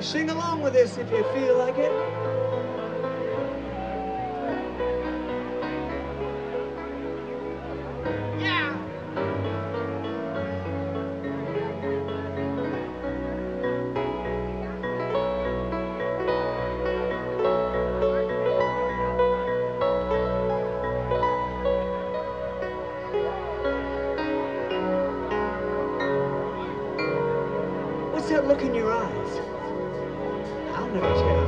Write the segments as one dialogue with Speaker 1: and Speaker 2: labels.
Speaker 1: Sing along with this if you feel like it. What's that look in your eyes? Never change.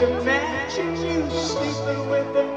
Speaker 1: to imagine you sleeping with them.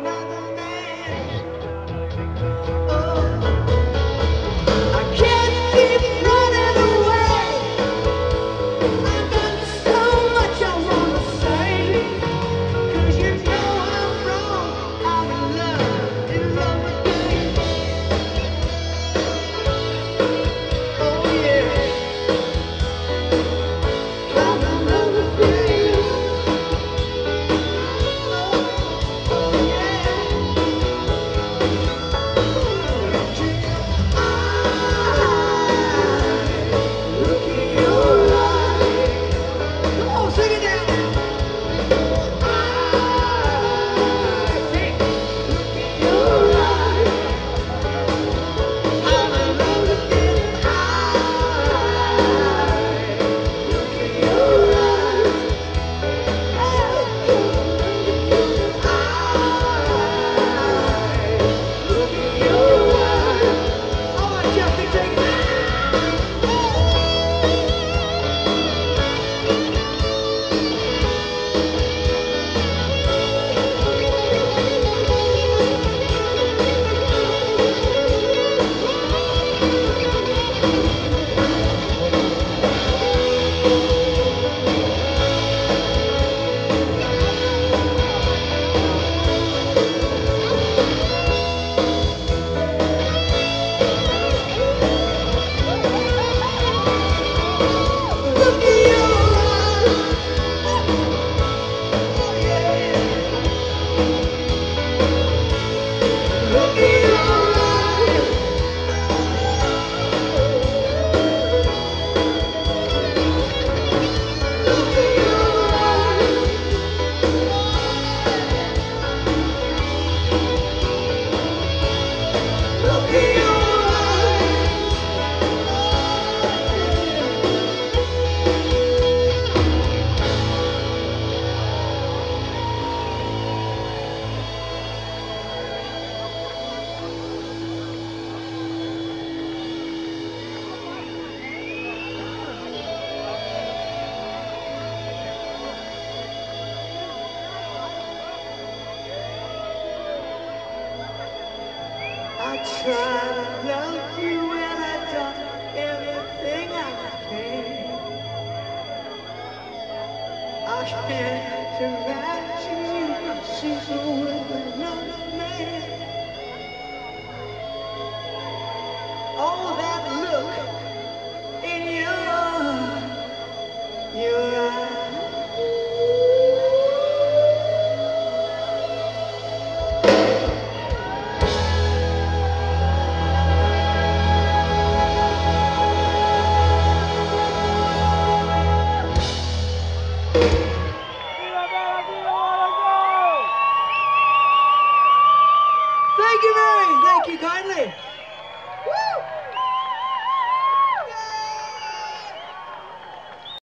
Speaker 1: Can't imagine you sleeping with